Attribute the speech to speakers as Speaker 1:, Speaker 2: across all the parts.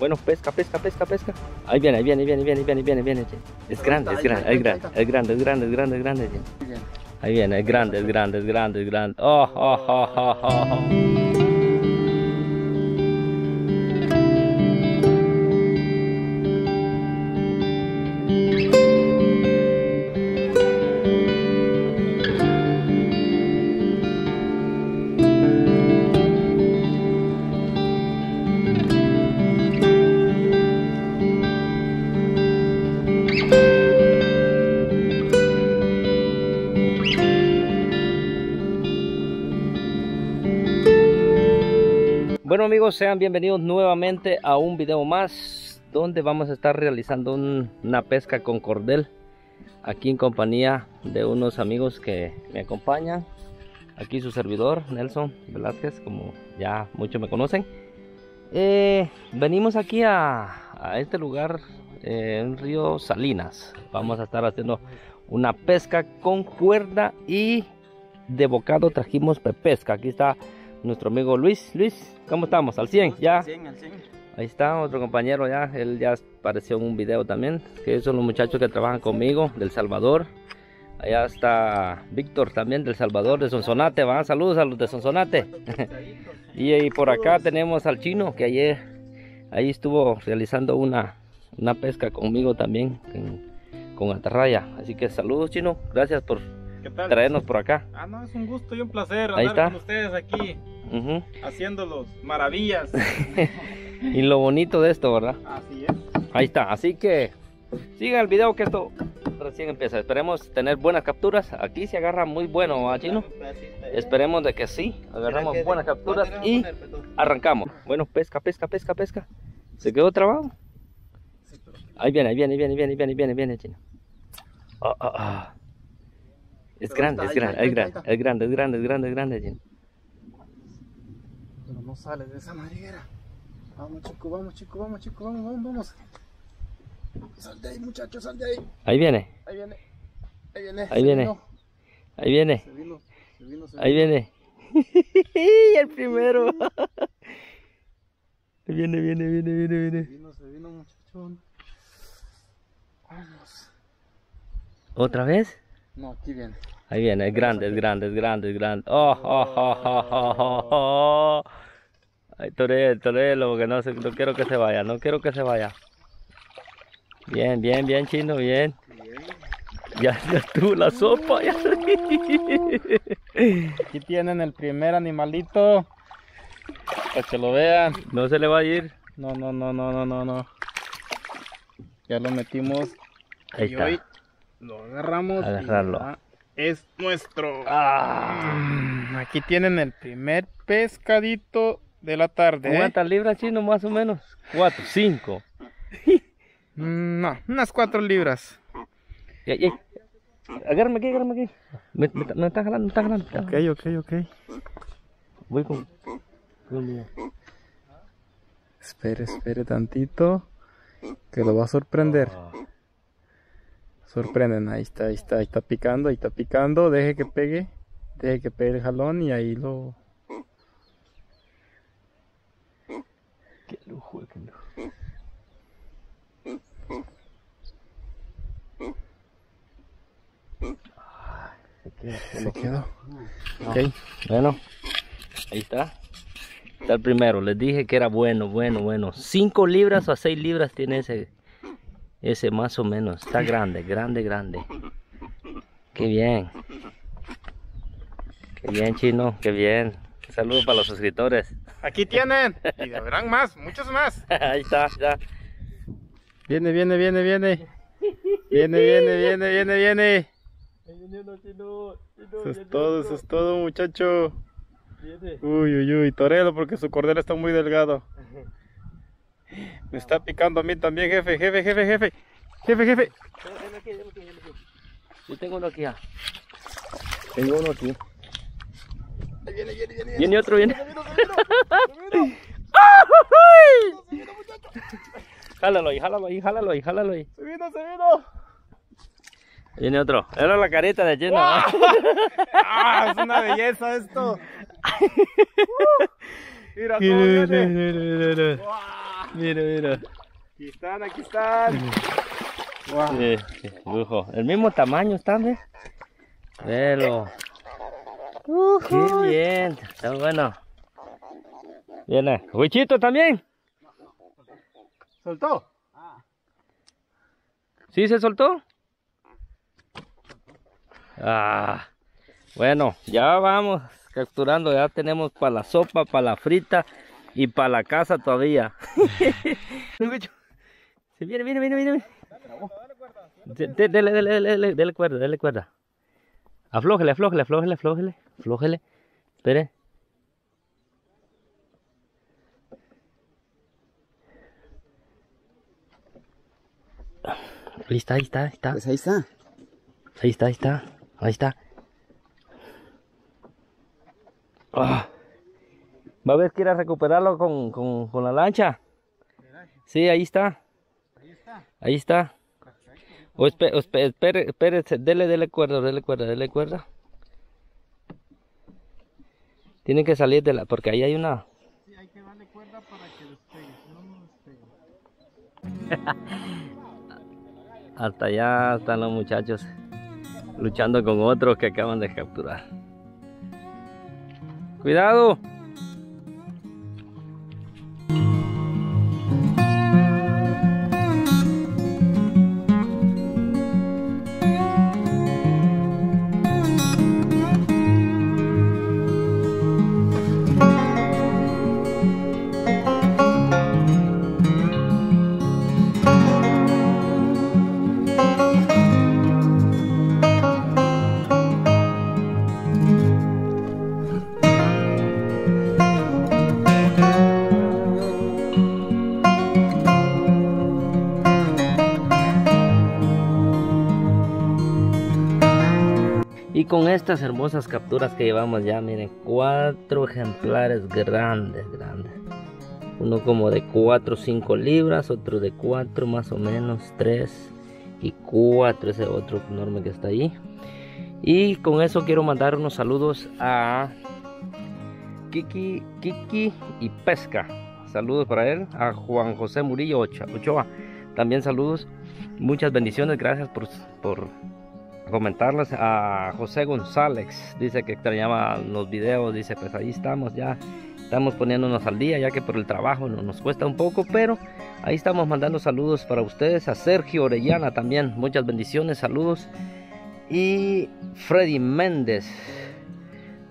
Speaker 1: Bueno, pesca, pesca, pesca, pesca. Ahí viene, ahí viene, ahí viene, ahí viene, ahí viene, viene, viene. Es grande, es grande, es grande, es grande, es grande, es grande, es grande, es grande. Ahí viene, es grande, es grande, es grande, es grande. Oh, oh, oh, oh, oh, oh. Sean bienvenidos nuevamente a un video más donde vamos a estar realizando un- una pesca con cordel aquí en compañía de unos amigos que me acompañan. Aquí su servidor, Nelson Velázquez, como ya muchos me conocen. Eh, venimos aquí a, este lugar, eh, en Río Salinas. Vamos a estar haciendo una pesca con cuerda y de bocado trajimos pesca. Aquí está nuestro amigo Luis. Luis, ¿cómo estamos? ¿Al 100? ¿Ya?
Speaker 2: Al 100, al 100.
Speaker 1: Ahí está otro compañero ya, él ya apareció en un video también, que son los muchachos que trabajan conmigo del Salvador. Allá está Víctor también del Salvador, de Sonsonate, va, saludos a los de Sonsonate. y, y por acá tenemos al chino que ayer ahí estuvo realizando una, una pesca conmigo también con, con atarraya. Así que saludos chino, gracias por
Speaker 2: ¿Qué tal?
Speaker 1: traernos por acá.
Speaker 2: Ah, no, es un gusto y un placer
Speaker 1: Ahí
Speaker 2: andar
Speaker 1: está.
Speaker 2: con ustedes aquí
Speaker 1: Ujú.
Speaker 2: haciéndolos maravillas.
Speaker 1: Y lo bonito de esto, ¿verdad?
Speaker 2: Así es.
Speaker 1: Ahí está, así que sigan el video que esto recién empieza. Esperemos tener buenas capturas. Aquí se agarra muy bueno, ¿va, chino? Esperemos de que sí, agarramos buenas capturas y arrancamos. Bueno, pesca, pesca, pesca, pesca. ¿Se quedó trabado? Ahí viene, ahí viene, ahí viene, ahí viene, ahí viene, ahí viene, ahí viene, chino. Ah, ah, ah. Es grande, es grande, es grande, es grande, es grande, es grande, es grande, chino.
Speaker 2: Pero no sale de esa madriguera. Vamos, chico, vamos, chico, vamos, chico, vamos, vamos, vamos. Sal de ahí, muchachos, sal de ahí.
Speaker 1: Ahí viene,
Speaker 2: Ahí viene. Ahí viene.
Speaker 1: Ahí
Speaker 2: se
Speaker 1: viene.
Speaker 2: vino,
Speaker 1: ahí viene,
Speaker 2: Se vino, se vino, se
Speaker 1: ahí viene. el primero. Viene, viene, viene, viene,
Speaker 2: Se
Speaker 1: viene.
Speaker 2: vino, se vino, muchachón. Vamos.
Speaker 1: ¿Otra vez?
Speaker 2: No, aquí viene.
Speaker 1: Ahí viene, es grande, es grande, es grande, es grande. Oh, oh, oh, oh, oh, oh, oh. Ay, Torel, torelo, porque no, se- no quiero que se vaya, no quiero que se vaya. Bien, bien, bien, chino, bien. Ya, ya tú la sopa, ya.
Speaker 2: Aquí tienen el primer animalito. Para que lo vean.
Speaker 1: No se le va a ir.
Speaker 2: No, no, no, no, no, no, no. Ya lo metimos.
Speaker 1: Ahí
Speaker 2: y
Speaker 1: está.
Speaker 2: hoy lo agarramos. y
Speaker 1: Agarrarlo.
Speaker 2: es nuestro.
Speaker 1: Ah.
Speaker 2: Mm, Aquí tienen el primer pescadito de la tarde. ¿eh?
Speaker 1: ¿Cuántas libras, chino, más o menos? Cuatro, cinco.
Speaker 2: Mm, No, unas cuatro libras.
Speaker 1: Ya, ya. Agárrame aquí, agárrame aquí. Me, me, me está jalando, me está jalando.
Speaker 2: Ok, ok, ok.
Speaker 1: Voy con... con
Speaker 2: Espere, espere tantito. Que lo va a sorprender. Sorprenden, ahí está, ahí está, ahí está picando, ahí está picando. Deje que pegue. Deje que pegue el jalón y ahí lo.
Speaker 1: Qué lujo, qué lujo.
Speaker 2: Se quedó. Ok.
Speaker 1: Bueno, ahí está. Está el primero. Les dije que era bueno, bueno, bueno. 5 libras o 6 libras tiene ese. Ese más o menos. Está grande, grande, grande. Qué bien. Qué bien, chino. Qué bien. Saludos para los suscriptores.
Speaker 2: Aquí tienen. Y habrán más, muchos más.
Speaker 1: ahí está, ya.
Speaker 2: Viene, viene, viene, viene. Viene, viene, viene, viene, viene. Eso es todo, eso es todo, muchacho. Uy, uy, uy, Torelo, porque su cordero está muy delgado. Me está picando a mí también, jefe, jefe, jefe, jefe. Jefe, jefe.
Speaker 1: Yo tengo uno aquí ya. Tengo uno aquí.
Speaker 2: Ahí viene, viene, viene.
Speaker 1: Viene otro, viene. Jálalo ahí, jálalo ahí, jálalo ahí, jálalo ahí.
Speaker 2: Se vino, se vino.
Speaker 1: Viene otro. Era la carita de lleno.
Speaker 2: Ah, es una belleza esto. Uh, mira cómo viene. Mira, mira. Aquí están, aquí están.
Speaker 1: Wow. Sí, sí, lujo. El mismo tamaño están, ¿ves? Velo. Uh Qué bien. Está bueno. Viene. Huichito también.
Speaker 2: ¿Soltó?
Speaker 1: ¿Sí se soltó? Ah. Bueno, ya vamos capturando. Ya tenemos para la sopa, para la frita y para la casa todavía. viene, viene, viene, viene. Dele, dele, dele, dele, dele cuerda, dele cuerda. Aflójele, aflójele, aflójele, aflójele, aflójele. Espere. Ahí está, ahí está, ahí está.
Speaker 3: Pues ahí está.
Speaker 1: Ahí está, ahí está, ahí está. Ah. ¿Va a ver que ir a recuperarlo con, con, la lancha? Sí, ahí está. Ahí está. Ahí está. O espere, espere, espere, dele, dele cuerda, dele cuerda, dele cuerda. Tiene que salir de la, porque ahí hay una.
Speaker 2: Sí, hay que darle cuerda para que despegue, no, no despegue.
Speaker 1: Hasta allá están los muchachos luchando con otros que acaban de capturar. Cuidado. Y con estas hermosas capturas que llevamos ya, miren, cuatro ejemplares grandes, grandes. Uno como de 4 o 5 libras, otro de 4 más o menos, 3 y 4, ese otro enorme que está ahí. Y con eso quiero mandar unos saludos a Kiki, Kiki y Pesca. Saludos para él, a Juan José Murillo Ochoa. También saludos, muchas bendiciones, gracias por, por comentarles a José González, dice que extrañaba los videos, dice pues ahí estamos ya, estamos poniéndonos al día ya que por el trabajo no, nos cuesta un poco, pero ahí estamos mandando saludos para ustedes, a Sergio Orellana también, muchas bendiciones, saludos, y Freddy Méndez,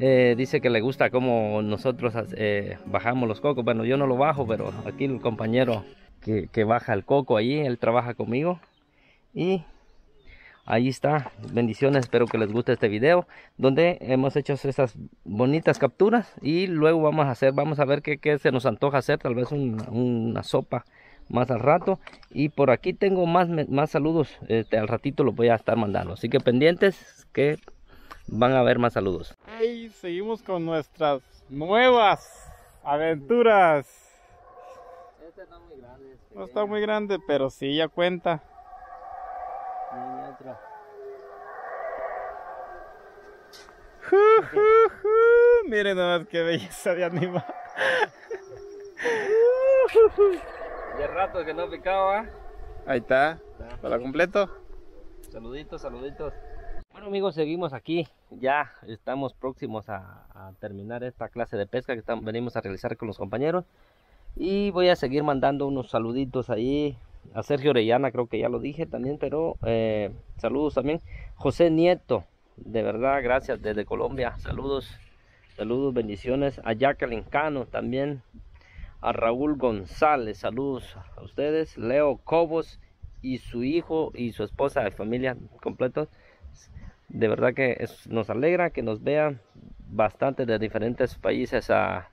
Speaker 1: eh, dice que le gusta como nosotros eh, bajamos los cocos, bueno yo no lo bajo, pero aquí el compañero que, que baja el coco allí, él trabaja conmigo, y ahí está. Bendiciones espero que les guste este video donde hemos hecho estas bonitas capturas y luego vamos a hacer vamos a ver qué, se nos antoja hacer tal vez una sopa más al rato. Y por aquí tengo más más saludos. Este, al ratito los voy a estar mandando. Así que pendientes que van a ver más saludos.
Speaker 2: Hey, seguimos con nuestras nuevas aventuras. Este está muy grande no está muy grande pero sí ya cuenta Miren nomás qué belleza de animal.
Speaker 1: De rato que no picaba.
Speaker 2: Ahí está, para completo.
Speaker 1: Saluditos, saluditos. Bueno amigos, seguimos aquí. Ya estamos próximos a, terminar esta clase de pesca que venimos a realizar con los compañeros. Y voy a seguir mandando unos saluditos ahí a Sergio Orellana, creo que ya lo dije también, pero eh, saludos también. José Nieto, de verdad, gracias desde Colombia, saludos, saludos, bendiciones. A Jacqueline Cano también, a Raúl González, saludos a ustedes. Leo Cobos y su hijo y su esposa de familia completos. De verdad que nos alegra que nos vean bastante de diferentes países a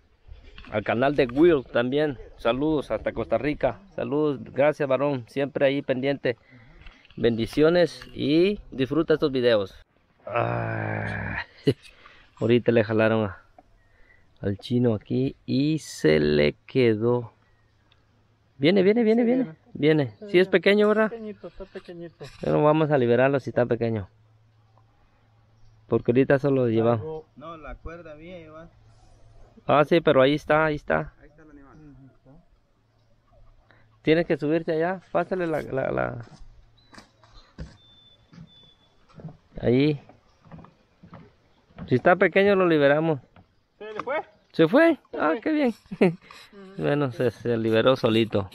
Speaker 1: al canal de Will también. Saludos hasta Costa Rica. Saludos, gracias varón, siempre ahí pendiente. Bendiciones y disfruta estos videos. Ah, ahorita le jalaron al chino aquí y se le quedó. Viene, viene, viene, viene. Viene. Si es pequeño, ¿verdad?
Speaker 2: Pequeñito, está pequeñito.
Speaker 1: Pero vamos a liberarlo si está pequeño. Porque ahorita solo lleva.
Speaker 3: No, la cuerda bien lleva.
Speaker 1: Ah, sí, pero ahí está, ahí está. Ahí está el animal. Tienes que subirte allá. Pásale la, la, la... Ahí. Si está pequeño lo liberamos.
Speaker 2: ¿Se le fue?
Speaker 1: ¿Se fue? Ah, qué bien. bueno, se, se liberó solito.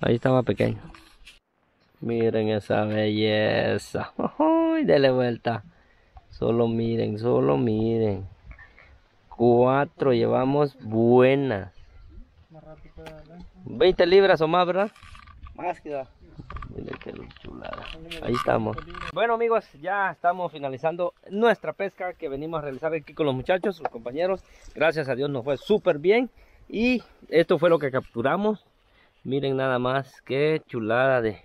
Speaker 1: Ahí estaba pequeño. Miren esa belleza. Dele vuelta. Solo miren, solo miren. Cuatro llevamos buenas.
Speaker 2: Más rápido, ¿verdad?
Speaker 1: 20 libras o más, ¿verdad?
Speaker 2: Más que da.
Speaker 1: Qué chulada. Ahí estamos. Bueno amigos, ya estamos finalizando nuestra pesca que venimos a realizar aquí con los muchachos, los compañeros. Gracias a Dios nos fue súper bien. Y esto fue lo que capturamos. Miren nada más, qué chulada de,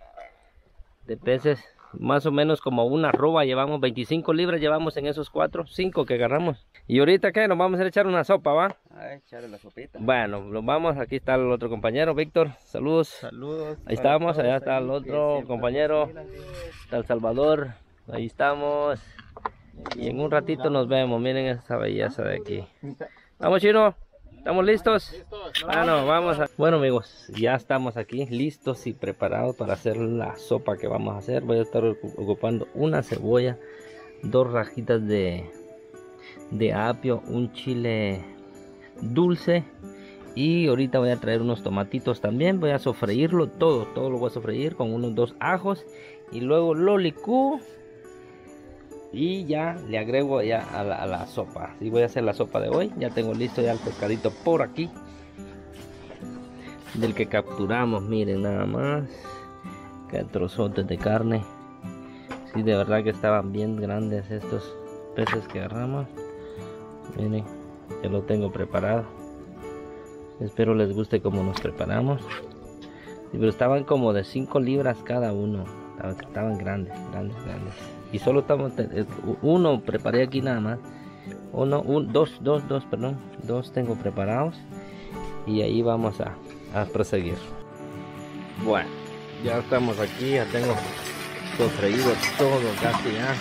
Speaker 1: de peces. Más o menos como una roba llevamos 25 libras llevamos en esos cuatro, cinco que agarramos. Y ahorita que nos vamos a echar una sopa, ¿va?
Speaker 2: A echarle la sopita.
Speaker 1: Bueno, lo vamos, aquí está el otro compañero, Víctor, saludos.
Speaker 2: Saludos.
Speaker 1: Ahí estamos, allá está el otro compañero.
Speaker 2: nos.
Speaker 1: Está El Salvador, ahí estamos. Y en un ratito nos vemos, miren esa belleza de aquí. Vamos chino, ¿estamos listos? Bueno, vamos a... Bueno amigos, ya estamos aquí listos y preparados para hacer la sopa que vamos a hacer. Voy a estar ocu- ocupando una cebolla, dos rajitas de, de apio, un chile dulce y ahorita voy a traer unos tomatitos también. Voy a sofreírlo todo, todo lo voy a sofreír con unos dos ajos y luego lo licúo y ya le agrego ya a la, sopa. Así voy a hacer la sopa de hoy. Ya tengo listo ya el pescadito por aquí del que capturamos. Miren nada más que trozotes de carne. Sí, de verdad que estaban bien grandes estos peces que agarramos. Miren, ya lo tengo preparado. Espero les guste como nos preparamos. Pero estaban como de 5 libras cada uno. Estaban grandes, grandes, grandes. Y solo estamos, eh, uno preparé aquí nada más. Uno, un, dos, dos, dos, perdón. Dos tengo preparados. Y ahí vamos a, a proseguir. Bueno, ya estamos aquí, ya tengo sofreído todo casi ya.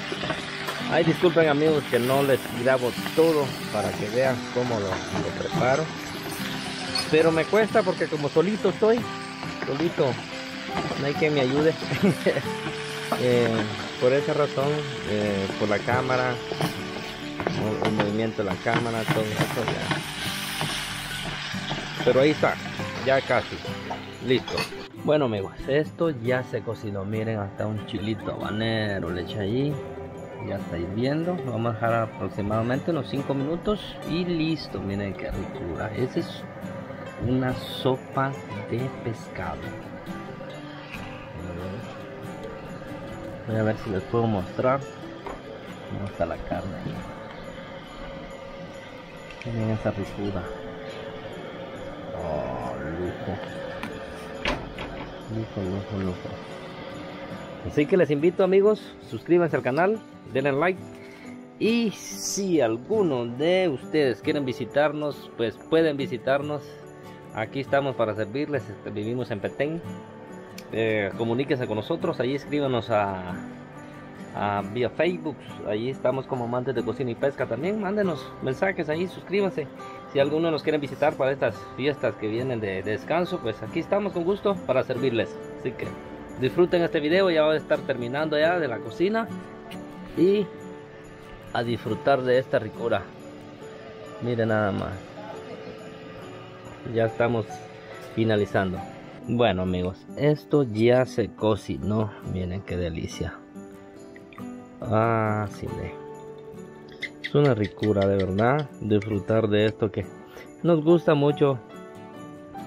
Speaker 1: Ay, disculpen amigos que no les grabo todo para que vean cómo lo, preparo. Pero me cuesta porque como solito estoy, solito, no hay quien me ayude. Eh, por esa razón, eh, por la cámara, el movimiento de la cámara, todo eso ya. Pero ahí está, ya casi, listo. Bueno amigos, esto ya se cocinó, miren hasta un chilito habanero le eché ahí, ya está hirviendo, lo vamos a dejar aproximadamente unos 5 minutos y listo, miren qué ricura, esa es una sopa de pescado. Voy a ver si les puedo mostrar cómo está la carne. Miren esa ricura. Oh, lujo. Lujo, lujo, lujo. Así que les invito amigos, suscríbanse al canal, denle like. Y si alguno de ustedes quieren visitarnos, pues pueden visitarnos. Aquí estamos para servirles. Vivimos en Petén. Eh, comuníquense con nosotros. Ahí escríbanos a, a vía Facebook. Ahí estamos como amantes de cocina y pesca también. Mándenos mensajes ahí, suscríbanse. Si alguno nos quiere visitar para estas fiestas que vienen de, de descanso, pues aquí estamos con gusto para servirles. Así que disfruten este video. Ya va a estar terminando ya de la cocina. Y a disfrutar de esta ricura. Miren nada más. Ya estamos finalizando. Bueno amigos, esto ya se cocinó. Miren qué delicia. Ah, sí. Es una ricura de verdad disfrutar de esto que nos gusta mucho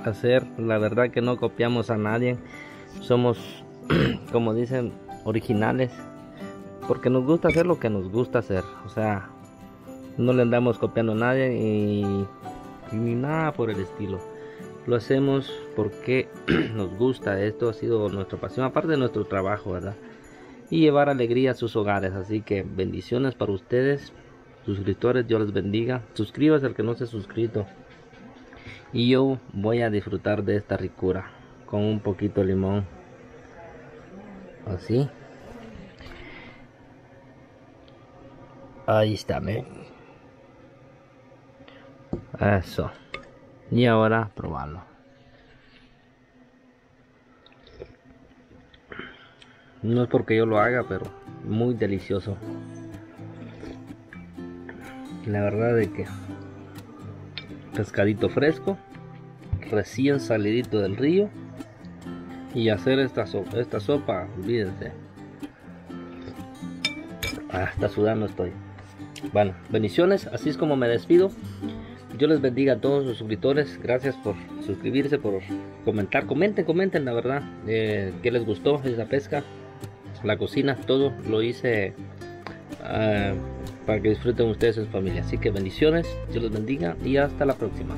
Speaker 1: hacer. La verdad que no copiamos a nadie. Somos, como dicen, originales. Porque nos gusta hacer lo que nos gusta hacer. O sea, no le andamos copiando a nadie y, y ni nada por el estilo. Lo hacemos porque nos gusta. Esto ha sido nuestra pasión, aparte de nuestro trabajo, ¿verdad? Y llevar alegría a sus hogares. Así que bendiciones para ustedes, suscriptores. Dios les bendiga. Suscríbase al que no se ha suscrito. Y yo voy a disfrutar de esta ricura con un poquito de limón. Así. Ahí está, ¿me? Eso y ahora probarlo. No es porque yo lo haga pero muy delicioso. La verdad de que pescadito fresco recién salidito del río y hacer esta sopa, esta sopa olvídense. Ah, Hasta sudando estoy. Bueno bendiciones así es como me despido. Dios les bendiga a todos los suscriptores. Gracias por suscribirse, por comentar. Comenten, comenten, la verdad. Eh, ¿Qué les gustó esa pesca? La cocina, todo lo hice ah, para que disfruten ustedes en familia. Así que bendiciones, Dios les bendiga y hasta la próxima.